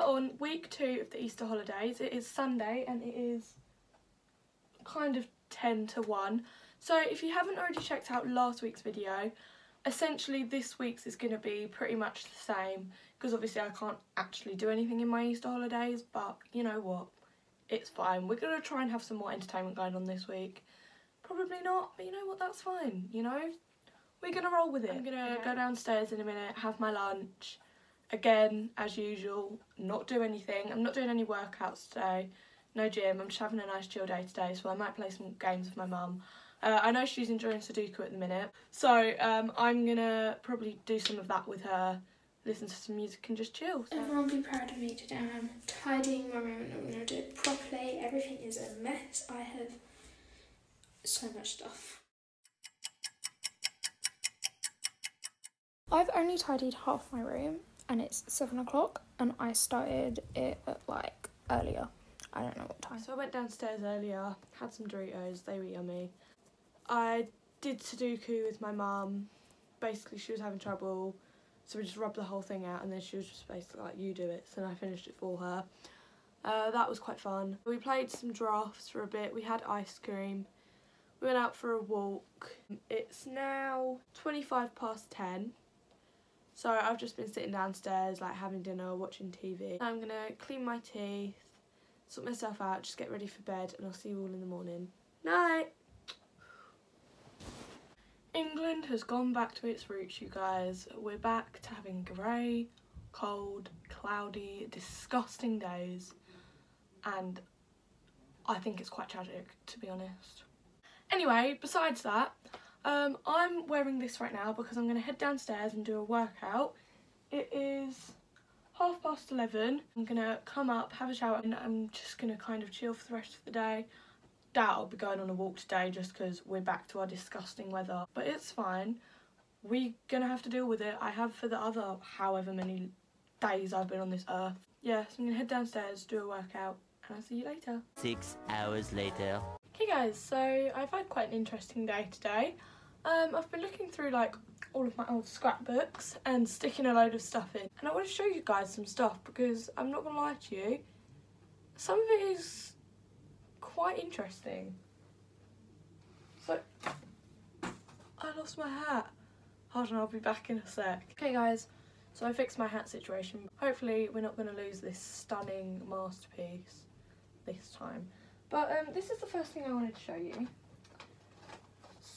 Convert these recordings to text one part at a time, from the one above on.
are on week two of the Easter holidays. It is Sunday and it is kind of 10 to 1. So if you haven't already checked out last week's video, essentially this week's is going to be pretty much the same because obviously I can't actually do anything in my Easter holidays, but you know what, it's fine. We're going to try and have some more entertainment going on this week. Probably not, but you know what, that's fine, you know? We're going to roll with it. I'm going to go downstairs in a minute, have my lunch. Again, as usual, not do anything. I'm not doing any workouts today. No gym, I'm just having a nice chill day today, so I might play some games with my mum. Uh, I know she's enjoying Sudoku at the minute, so um, I'm gonna probably do some of that with her, listen to some music and just chill. So. Everyone be proud of me today. I'm tidying my room I'm to do it properly. Everything is a mess. I have so much stuff. I've only tidied half my room and it's seven o'clock and I started it at like earlier. I don't know what time. So I went downstairs earlier, had some Doritos, they were yummy. I did Sudoku with my mum. Basically, she was having trouble, so we just rubbed the whole thing out, and then she was just basically like, "You do it." So I finished it for her. Uh, that was quite fun. We played some drafts for a bit. We had ice cream. We went out for a walk. It's now 25 past 10. So I've just been sitting downstairs, like having dinner, watching TV. I'm gonna clean my teeth, sort myself out, just get ready for bed, and I'll see you all in the morning. Night! England has gone back to its roots, you guys. We're back to having grey, cold, cloudy, disgusting days. And I think it's quite tragic, to be honest. Anyway, besides that, um, I'm wearing this right now because I'm going to head downstairs and do a workout. It is half past 11. I'm going to come up, have a shower, and I'm just going to kind of chill for the rest of the day doubt I'll be going on a walk today just because we're back to our disgusting weather. But it's fine. We're gonna have to deal with it. I have for the other however many days I've been on this earth. Yeah, so I'm gonna head downstairs, do a workout, and I'll see you later. Six hours later. Hey guys, so I've had quite an interesting day today. Um, I've been looking through like all of my old scrapbooks and sticking a load of stuff in. And I want to show you guys some stuff because I'm not gonna lie to you, some of it is quite interesting. So, I lost my hat. Hold on, I'll be back in a sec. Okay guys, so I fixed my hat situation. Hopefully we're not going to lose this stunning masterpiece this time. But um, this is the first thing I wanted to show you.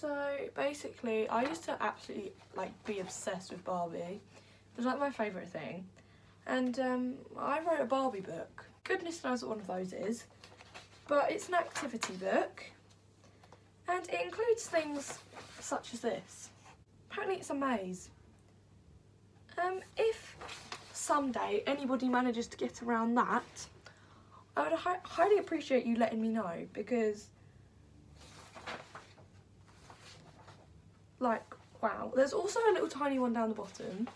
So basically, I used to absolutely like be obsessed with Barbie. It was like my favourite thing. And um, I wrote a Barbie book. Goodness knows what one of those is but it's an activity book and it includes things such as this. Apparently it's a maze. Um, if someday anybody manages to get around that, I would hi highly appreciate you letting me know because like wow there's also a little tiny one down the bottom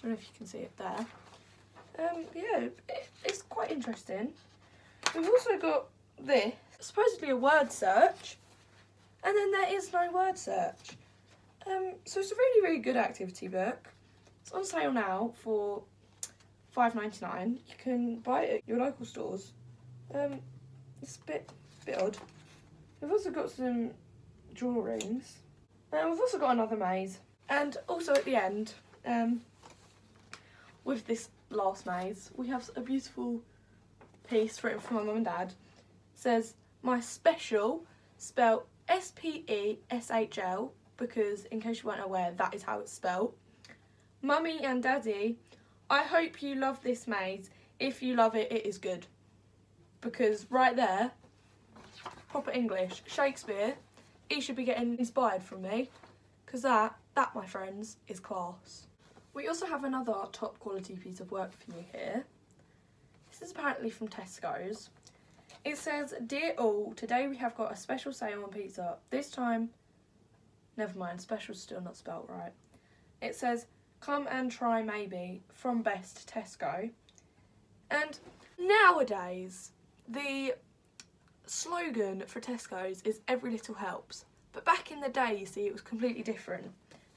don't know if you can see it there um yeah it, it's quite interesting we've also got this, supposedly a word search, and then there is no word search. Um, so it's a really, really good activity book. It's on sale now for five ninety nine. You can buy it at your local stores. Um, it's a bit, bit odd. We've also got some drawings. And we've also got another maze. And also at the end, um, with this last maze, we have a beautiful piece written from my mum and dad says my special spelled S-P-E-S-H-L because in case you weren't aware that is how it's spelled. Mummy and Daddy, I hope you love this maze. If you love it, it is good. Because right there, proper English, Shakespeare, he should be getting inspired from me. Because that, that my friends, is class. We also have another top quality piece of work for you here. This is apparently from Tesco's. It says, Dear all, today we have got a special sale on pizza. This time, never mind, special's still not spelt right. It says, Come and try maybe, from Best Tesco. And nowadays, the slogan for Tesco's is every little helps. But back in the day, you see, it was completely different.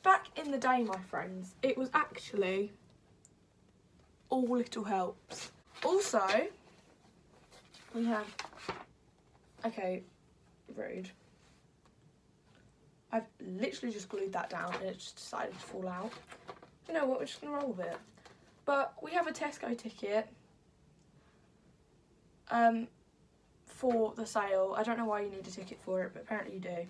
Back in the day, my friends, it was actually all little helps. Also, we have. Okay, rude. I've literally just glued that down and it just decided to fall out. You know what? We're just gonna roll with it. But we have a Tesco ticket. Um, for the sale. I don't know why you need a ticket for it, but apparently you do.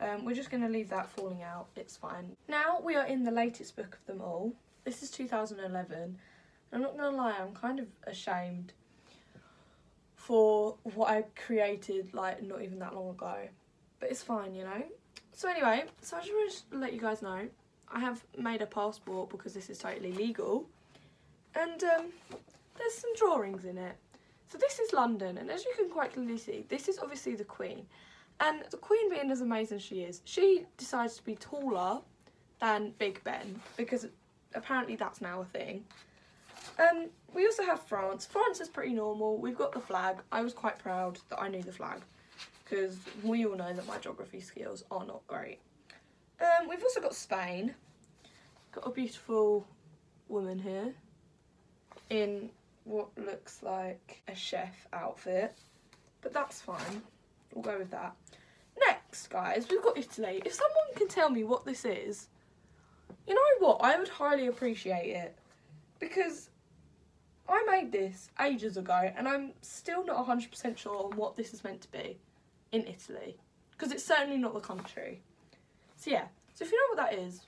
Um, we're just going to leave that falling out. It's fine. Now we are in the latest book of them all. This is 2011. I'm not going to lie, I'm kind of ashamed for what I created like not even that long ago. But it's fine, you know. So anyway, so I just want to let you guys know I have made a passport because this is totally legal. And um, there's some drawings in it. So this is London, and as you can quite clearly see, this is obviously the Queen. And the Queen being as amazing as she is, she decides to be taller than Big Ben, because apparently that's now a thing. Um, we also have France. France is pretty normal. We've got the flag. I was quite proud that I knew the flag, because we all know that my geography skills are not great. Um, we've also got Spain. Got a beautiful woman here in what looks like a chef outfit, but that's fine. We'll go with that. Next, guys, we've got Italy. If someone can tell me what this is, you know what? I would highly appreciate it because I made this ages ago and I'm still not 100% sure on what this is meant to be in Italy because it's certainly not the country. So yeah, so if you know what that is,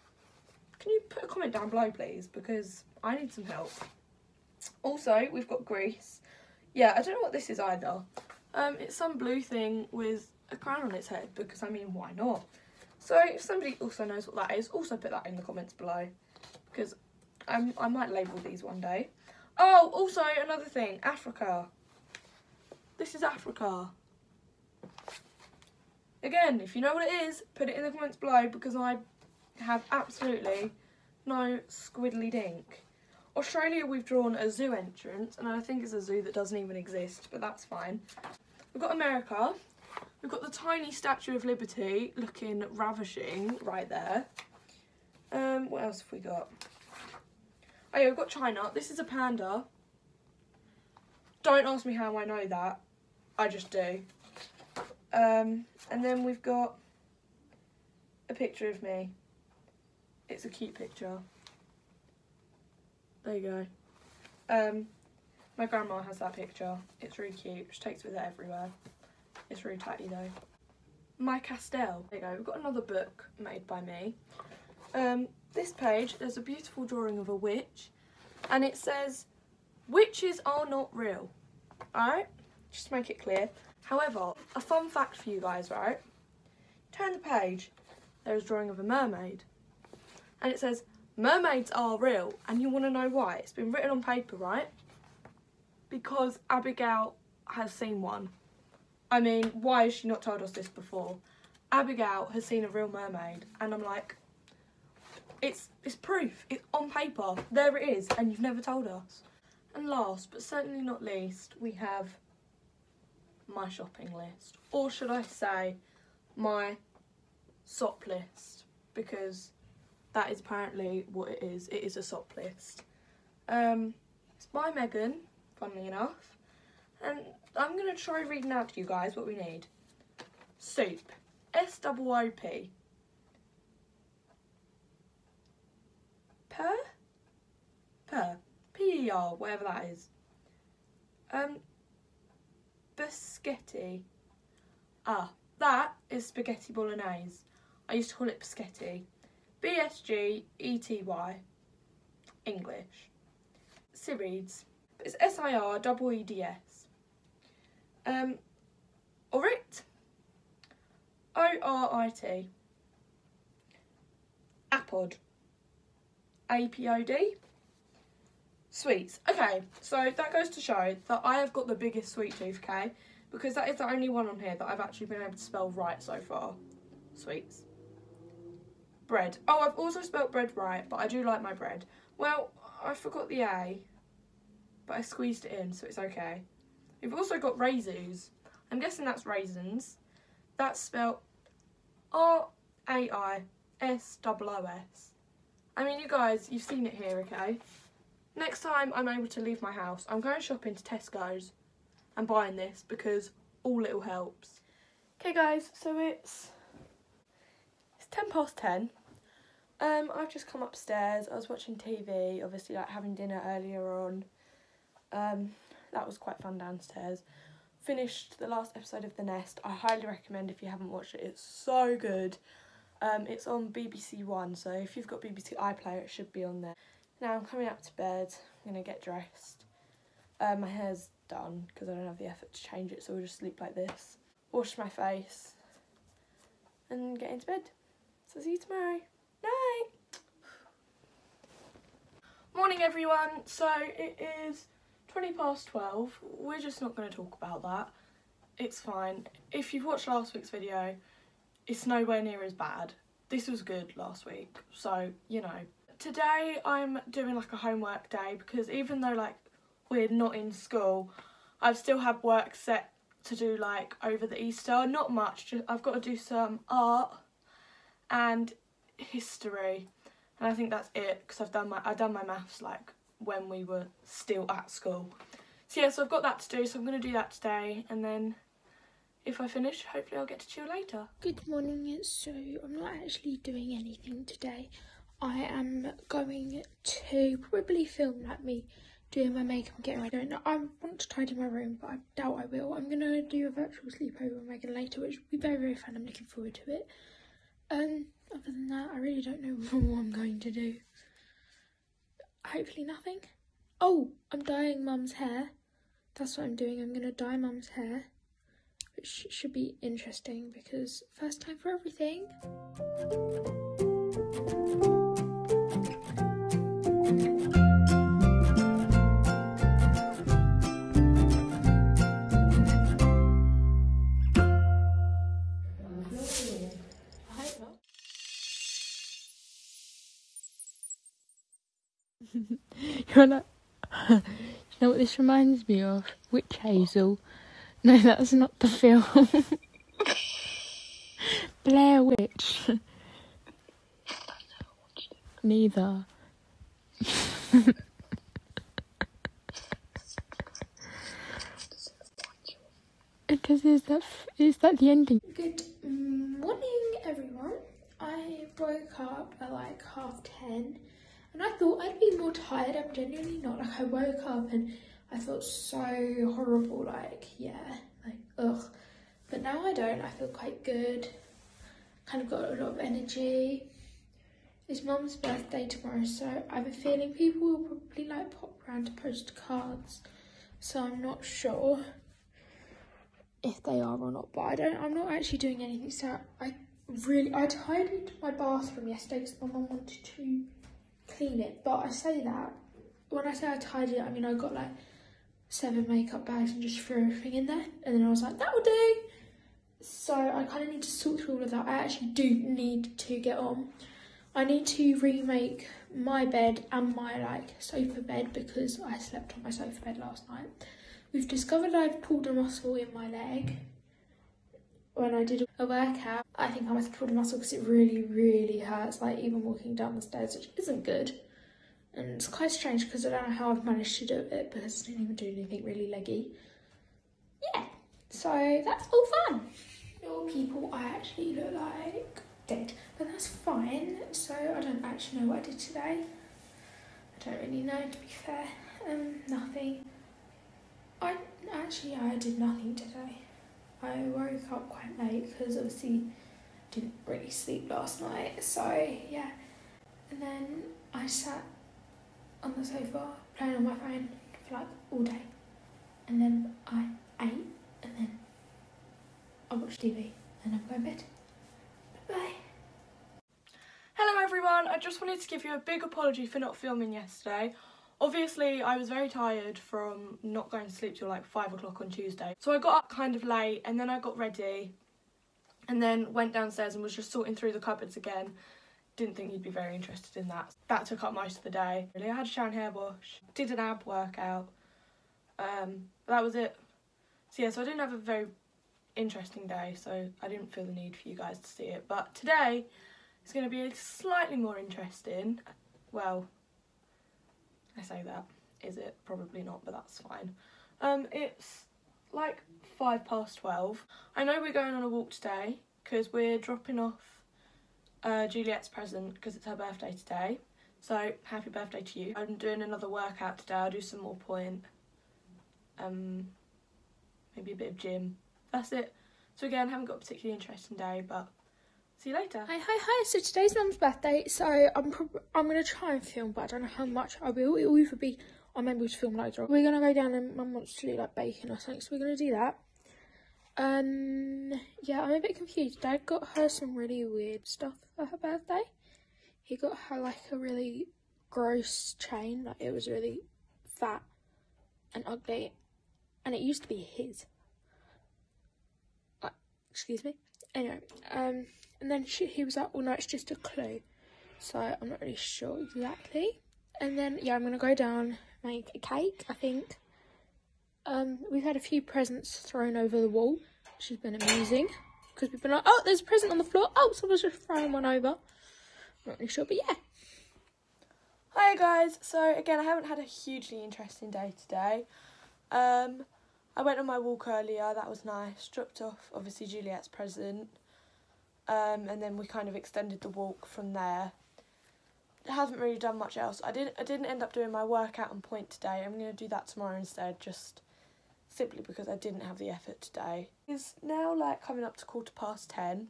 can you put a comment down below please because I need some help. Also, we've got Greece. Yeah, I don't know what this is either. Um, it's some blue thing with a crown on its head because, I mean, why not? So if somebody also knows what that is, also put that in the comments below because I'm, I might label these one day. Oh, also another thing, Africa. This is Africa. Again, if you know what it is, put it in the comments below because I have absolutely no squiddly dink. Australia, we've drawn a zoo entrance, and I think it's a zoo that doesn't even exist, but that's fine. We've got America. We've got the tiny Statue of Liberty looking ravishing right there. Um, what else have we got? Oh yeah, we've got China. This is a panda. Don't ask me how I know that. I just do. Um, and then we've got a picture of me. It's a cute picture. There you go. Um, my grandma has that picture. It's really cute. She takes it with her everywhere. It's really tidy though. My Castell. There you go. We've got another book made by me. Um, this page, there's a beautiful drawing of a witch. And it says, witches are not real. Alright? Just to make it clear. However, a fun fact for you guys, right? Turn the page. There's a drawing of a mermaid. And it says, mermaids are real. And you want to know why? It's been written on paper, right? Because Abigail has seen one. I mean, why has she not told us this before? Abigail has seen a real mermaid. And I'm like, it's, it's proof. It's on paper. There it is. And you've never told us. And last, but certainly not least, we have my shopping list. Or should I say, my SOP list. Because that is apparently what it is. It is a SOP list. Um, it's by Megan, funnily enough. And I'm going to try reading out to you guys what we need. Soup. S-O-O-P. Per? Per. P-E-R, whatever that is. Um, biscotti. Ah, that is spaghetti bolognese. I used to call it biscotti. B-S-G-E-T-Y. English. Sirids. It's S-I-R-E-E-D-S. Um, Orit. O-R-I-T. Apod. A-P-O-D. Sweets. Okay, so that goes to show that I have got the biggest sweet tooth, okay? Because that is the only one on here that I've actually been able to spell right so far. Sweets. Bread. Oh, I've also spelt bread right, but I do like my bread. Well, I forgot the A, but I squeezed it in, so it's okay. We've also got raisins. I'm guessing that's raisins. That's spelt R-A-I-S-O-O-S. I mean, you guys, you've seen it here, okay? next time I'm able to leave my house, I'm going shopping to Tesco's and buying this because all little helps. Okay guys, so it's it's ten past ten. Um, I've just come upstairs. I was watching TV, obviously like having dinner earlier on. Um, that was quite fun downstairs. Finished the last episode of The Nest. I highly recommend if you haven't watched it. It's so good. Um, it's on BBC One, so if you've got BBC iPlayer, it should be on there. Now I'm coming up to bed. I'm gonna get dressed. Um, my hair's done because I don't have the effort to change it, so we'll just sleep like this. Wash my face and get into bed. So see you tomorrow. Night. Morning, everyone. So it is 20 past 12. We're just not going to talk about that. It's fine. If you've watched last week's video, it's nowhere near as bad. This was good last week, so you know. Today I'm doing like a homework day because even though like we're not in school, I've still had work set to do like over the Easter. Not much, I've got to do some art and history and I think that's it because I've done my I've done my maths like when we were still at school. So yeah, so I've got that to do, so I'm going to do that today and then if I finish, hopefully I'll get to chill later. Good morning. So I'm not actually doing anything today. I am going to probably film like me doing my makeup and getting ready. I don't know. I want to tidy my room, but I doubt I will. I'm gonna do a virtual sleepover with Megan later, which will be very very fun. I'm looking forward to it. Um, other than that, I really don't know what I'm going to do. Hopefully nothing. Oh, I'm dyeing Mum's hair. That's what I'm doing. I'm gonna dye Mum's hair which should be interesting because first time for everything. Like, you know what this reminds me of? Witch Hazel. No, that's not the film. Blair Witch. Neither. Because is that is that the ending? Good morning, everyone. I woke up at like half ten, and I thought I'd be more tired. I'm genuinely not. Like I woke up and I felt so horrible. Like yeah, like ugh. But now I don't. I feel quite good. Kind of got a lot of energy. It's mum's birthday tomorrow, so I have a feeling people will probably like pop round to post cards. So I'm not sure if they are or not, but I don't. I'm not actually doing anything. So I really I tidied my bathroom yesterday because my mum wanted to clean it. But I say that when I say I tidied it, I mean I got like seven makeup bags and just threw everything in there, and then I was like that will do. So I kind of need to sort through all of that. I actually do need to get on. I need to remake my bed and my like sofa bed because I slept on my sofa bed last night. We've discovered I've pulled a muscle in my leg when I did a workout. I think I must have pulled a muscle because it really, really hurts, like even walking down the stairs, which isn't good. And it's quite strange because I don't know how I've managed to do it because I didn't even do anything really leggy. Yeah, so that's all fun. Your people, I actually look like dead, but that's fine. So I don't actually know what I did today. I don't really know, to be fair. Um, nothing. I actually I did nothing today. I woke up quite late because obviously didn't really sleep last night. So yeah, and then I sat on the sofa playing on my phone for like all day, and then I ate, and then I watched TV, and I'm going to bed. Bye. Hello everyone, I just wanted to give you a big apology for not filming yesterday. Obviously, I was very tired from not going to sleep till like 5 o'clock on Tuesday. So I got up kind of late and then I got ready and then went downstairs and was just sorting through the cupboards again. Didn't think you'd be very interested in that. That took up most of the day. Really, I had a shower and hair wash, did an ab workout. Um, that was it. So yeah, so I didn't have a very interesting day, so I didn't feel the need for you guys to see it. But today is going to be slightly more interesting. Well, I say that. Is it? Probably not, but that's fine. Um, it's like five past twelve. I know we're going on a walk today because we're dropping off uh, Juliet's present because it's her birthday today. So happy birthday to you. I'm doing another workout today. I'll do some more point. Um, maybe a bit of gym. That's it. So again, haven't got a particularly interesting day, but see you later. Hi, hi, hi. So today's mum's birthday, so I'm I'm gonna try and film, but I don't know how much I will. It will either be I'm able to film later. We're gonna go down and mum wants to do like baking or something, so we're gonna do that. Um, yeah, I'm a bit confused. Dad got her some really weird stuff for her birthday. He got her like a really gross chain, like it was really fat and ugly, and it used to be his. Uh, excuse me. Anyway, um, and then she, he was like, "Oh no, it's just a clue." So I'm not really sure exactly. And then yeah, I'm gonna go down make a cake. I think. Um, we've had a few presents thrown over the wall, which has been amusing because we've been like, "Oh, there's a present on the floor." Oh, someone's just throwing one over. Not really sure, but yeah. Hi guys. So again, I haven't had a hugely interesting day today. Um, I went on my walk earlier. That was nice. Dropped off obviously Juliet's present. Um, and then we kind of extended the walk from there. Haven't really done much else. I didn't. I didn't end up doing my workout on point today. I'm gonna do that tomorrow instead. Just simply because I didn't have the effort today. It's now like coming up to quarter past ten.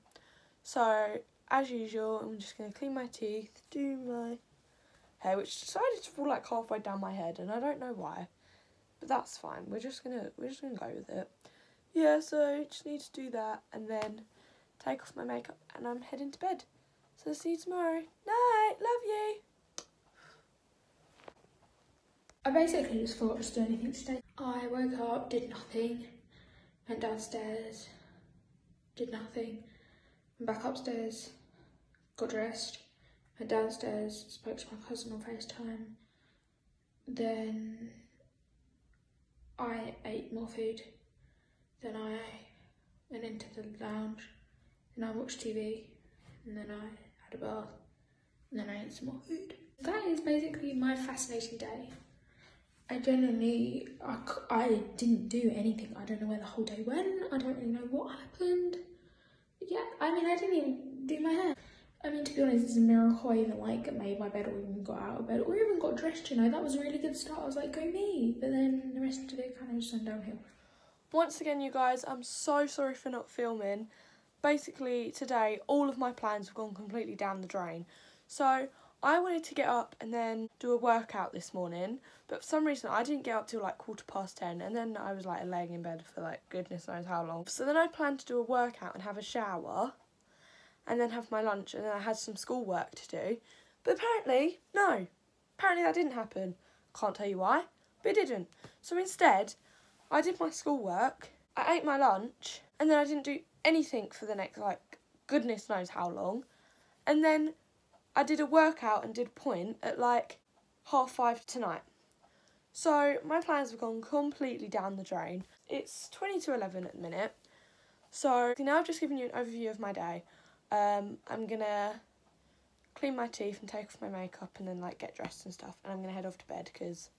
So as usual, I'm just gonna clean my teeth, do my hair, which decided to fall like halfway down my head, and I don't know why, but that's fine. We're just gonna we're just gonna go with it. Yeah, so just need to do that, and then take off my makeup, and I'm heading to bed. So see you tomorrow. Night, love you. I basically just forgot to do anything today. I woke up, did nothing, went downstairs, did nothing, went back upstairs, got dressed, went downstairs, spoke to my cousin on FaceTime, then I ate more food, then I went into the lounge, then I watched TV, and then I had a bath, and then I ate some more food. That is basically my fascinating day. I genuinely, I didn't do anything. I don't know where the whole day went. I don't really know what happened. Yeah, I mean, I didn't even do my hair. I mean, to be honest, it's a miracle I even like made my bed or even got out of bed or even got dressed. You know, that was a really good start. I was like, go me. But then the rest of the day kind of just went downhill. Once again, you guys, I'm so sorry for not filming. Basically, today, all of my plans have gone completely down the drain. So, I wanted to get up and then do a workout this morning, but for some reason, I didn't get up till like quarter past ten, and then I was like laying in bed for like goodness knows how long. So, then I planned to do a workout and have a shower, and then have my lunch, and then I had some schoolwork to do. But apparently, no. Apparently, that didn't happen. Can't tell you why, but it didn't. So, instead, I did my schoolwork, I ate my lunch, and then I didn't do anything for the next, like, goodness knows how long. And then I did a workout and did point at like half five tonight. So my plans have gone completely down the drain. It's 20 to 11 at the minute. So now I've just given you an overview of my day. Um, I'm gonna clean my teeth and take off my makeup and then like get dressed and stuff. And I'm gonna head off to bed because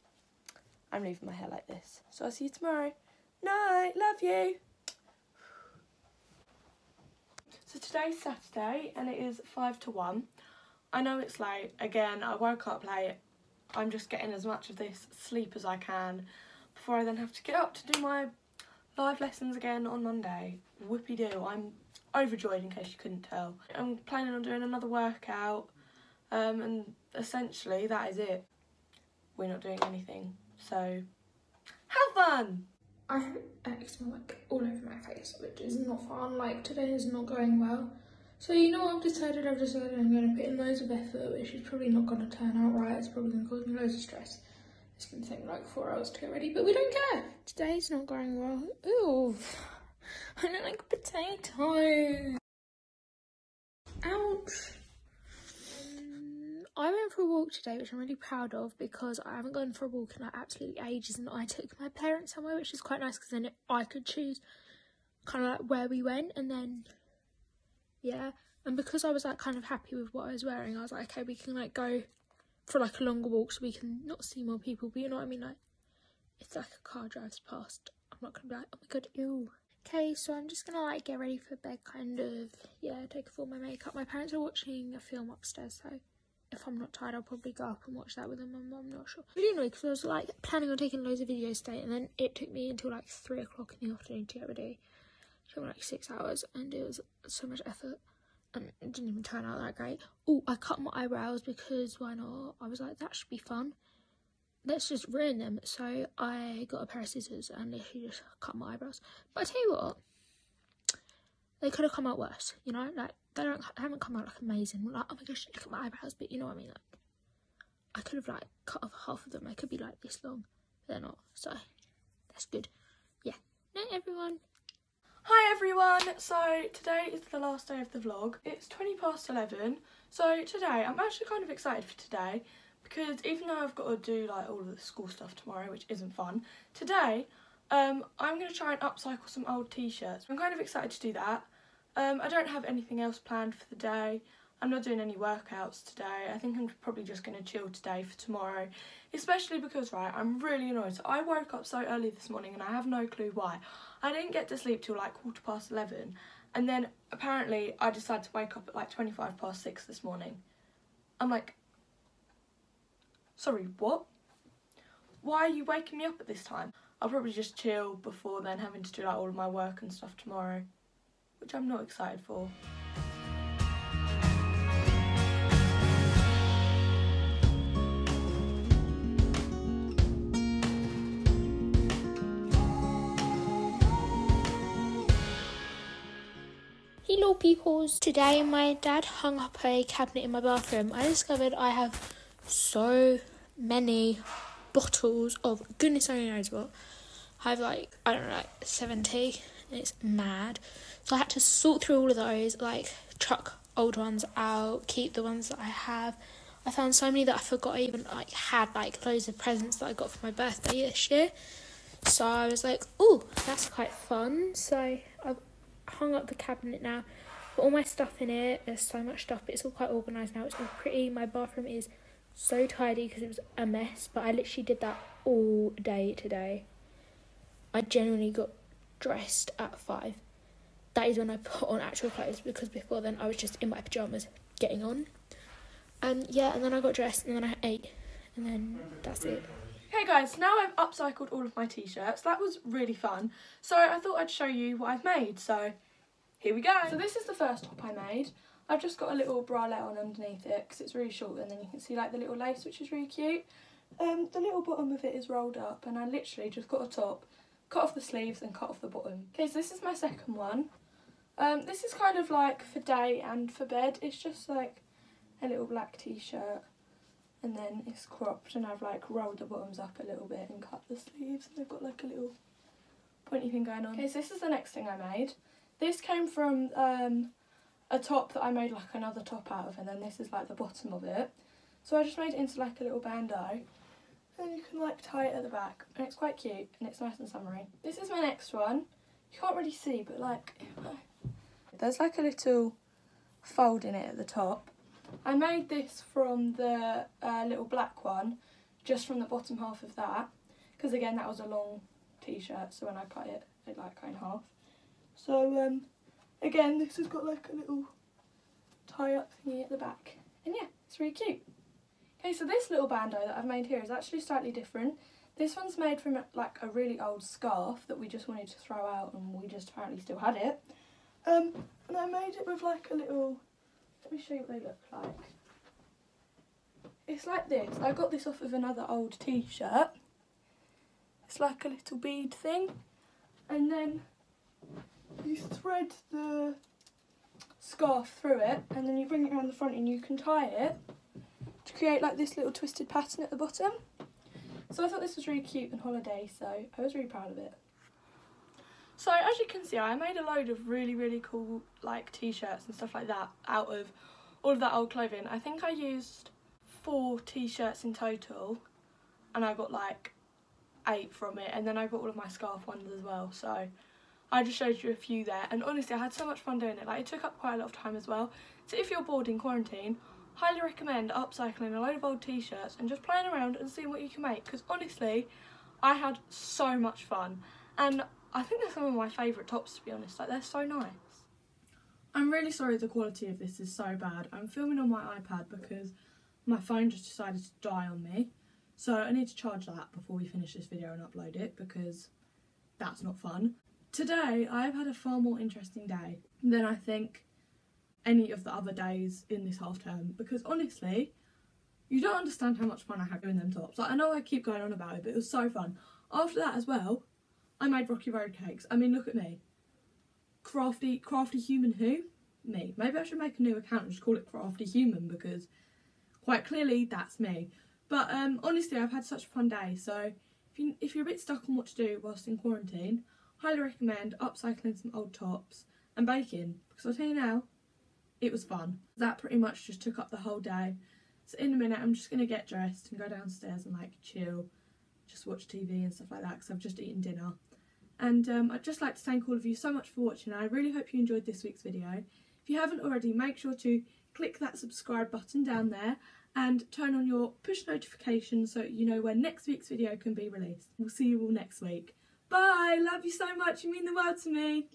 I'm leaving my hair like this. So I'll see you tomorrow. Night, love you. So today's Saturday and it is five to one. I know it's late. Again, I woke up late. I'm just getting as much of this sleep as I can before I then have to get up to do my live lessons again on Monday. Whoopie doo. I'm overjoyed in case you couldn't tell. I'm planning on doing another workout um, and essentially that is it. We're not doing anything. So have fun! I have eczema like all over my face, which is not fun. Like today is not going well. So you know what I've decided? I've decided I'm going to put in loads of effort, which is probably not going to turn out right. It's probably going to cause me loads of stress. It's going to take like four hours to get ready, but we don't care. Today's not going well. Ooh, I don't like potato. Ouch. I went for a walk today, which I'm really proud of because I haven't gone for a walk in like absolutely ages, and I took my parents somewhere, which is quite nice because then I could choose kind of like where we went, and then yeah, and because I was like kind of happy with what I was wearing, I was like, okay, we can like go for like a longer walk so we can not see more people. But you know what I mean? Like, if like a car drives past, I'm not gonna be like, oh my god, ew. Okay, so I'm just gonna like get ready for bed, kind of. Yeah, take off all my makeup. My parents are watching a film upstairs, so if I'm not tired, I'll probably go up and watch that with them. I'm, I'm not sure. Really annoyed because I was like planning on taking loads of videos today, and then it took me until like three o'clock in the afternoon to get ready. It took me like six hours, and it was so much effort, and it didn't even turn out that great. Oh, I cut my eyebrows because why not? I was like, that should be fun. Let's just ruin them. So I got a pair of scissors and literally just cut my eyebrows. But I tell you what, they could have come out worse. You know, like they don't they haven't come out like amazing. Like oh my gosh, look at my eyebrows. But you know what I mean. Like I could have like cut off half of them. They could be like this long. But they're not. So that's good. Yeah. Night everyone. Hi everyone! So today is the last day of the vlog. It's 20 past 11. So today, I'm actually kind of excited for today because even though I've got to do like all of the school stuff tomorrow, which isn't fun, today um, I'm going to try and upcycle some old t-shirts. I'm kind of excited to do that. Um, I don't have anything else planned for the day. I'm not doing any workouts today. I think I'm probably just going to chill today for tomorrow. Especially because, right, I'm really annoyed. So I woke up so early this morning and I have no clue why. I didn't get to sleep till like quarter past 11. And then apparently I decided to wake up at like 25 past 6 this morning. I'm like, sorry, what? Why are you waking me up at this time? I'll probably just chill before then having to do like all of my work and stuff tomorrow. Which I'm not excited for. Hello peoples. Today my dad hung up a cabinet in my bathroom. I discovered I have so many bottles of goodness only knows what. I have like I don't know like 70 it's mad. So I had to sort through all of those, like chuck old ones out, keep the ones that I have. I found so many that I forgot I even like had like loads of presents that I got for my birthday this year. So I was like, oh, that's quite fun. So I've hung up the cabinet now. Put all my stuff in it. There's so much stuff, but it's all quite organised now. It's all pretty. My bathroom is so tidy because it was a mess, but I literally did that all day today. I genuinely got dressed at five. That is when I put on actual clothes because before then I was just in my pajamas getting on. And yeah, and then I got dressed and then I ate and then that's it. Hey guys, now I've upcycled all of my t-shirts. That was really fun. So I thought I'd show you what I've made. So here we go. So this is the first top I made. I've just got a little bralette on underneath it because it's really short and then you can see like the little lace which is really cute. Um, the little bottom of it is rolled up and I literally just got a top, cut off the sleeves and cut off the bottom. Okay, so this is my second one. Um, this is kind of like for day and for bed. It's just like a little black t-shirt and then it's cropped and I've like rolled the bottoms up a little bit and cut the sleeves and they've got like a little pointy thing going on. Okay, so this is the next thing I made. This came from um, a top that I made like another top out of and then this is like the bottom of it. So I just made it into like a little bandeau and you can like tie it at the back and it's quite cute and it's nice and summery. This is my next one. You can't really see but like there's like a little fold in it at the top I made this from the uh, little black one, just from the bottom half of that, because again that was a long t-shirt, so when I cut it, it like cut in half. So um, again, this has got like a little tie-up thingy at the back, and yeah, it's really cute. Okay, so this little bandeau that I've made here is actually slightly different. This one's made from like a really old scarf that we just wanted to throw out and we just apparently still had it. Um, and I made it with like a little let me show you what they look like. It's like this. I got this off of another old t-shirt. It's like a little bead thing. And then you thread the scarf through it and then you bring it around the front and you can tie it to create like this little twisted pattern at the bottom. So I thought this was really cute and holiday, so I was really proud of it. So as you can see, I made a load of really, really cool like t-shirts and stuff like that out of all of that old clothing. I think I used four t-shirts in total and I got like eight from it and then I got all of my scarf ones as well. So I just showed you a few there and honestly I had so much fun doing it. Like it took up quite a lot of time as well. So if you're bored in quarantine, highly recommend upcycling a load of old t-shirts and just playing around and seeing what you can make because honestly I had so much fun and I think they're some of my favourite tops to be honest like they're so nice. I'm really sorry the quality of this is so bad. I'm filming on my iPad because my phone just decided to die on me so I need to charge that before we finish this video and upload it because that's not fun. Today I've had a far more interesting day than I think any of the other days in this half term because honestly, you don't understand how much fun I had doing them tops. Like I know I keep going on about it, but it was so fun. After that as well, I made Rocky Road cakes. I mean, look at me. Crafty, crafty human who? Me. Maybe I should make a new account and just call it Crafty Human because quite clearly that's me. But um, honestly, I've had such a fun day. So if, you, if you're a bit stuck on what to do whilst in quarantine, highly recommend upcycling some old tops and baking because I'll tell you now, it was fun. That pretty much just took up the whole day. So in a minute I'm just going to get dressed and go downstairs and like chill, just watch TV and stuff like that because I've just eaten dinner. And um, I'd just like to thank all of you so much for watching. I really hope you enjoyed this week's video. If you haven't already, make sure to click that subscribe button down there and turn on your push notifications so you know when next week's video can be released. We'll see you all next week. Bye! Love you so much. You mean the world to me.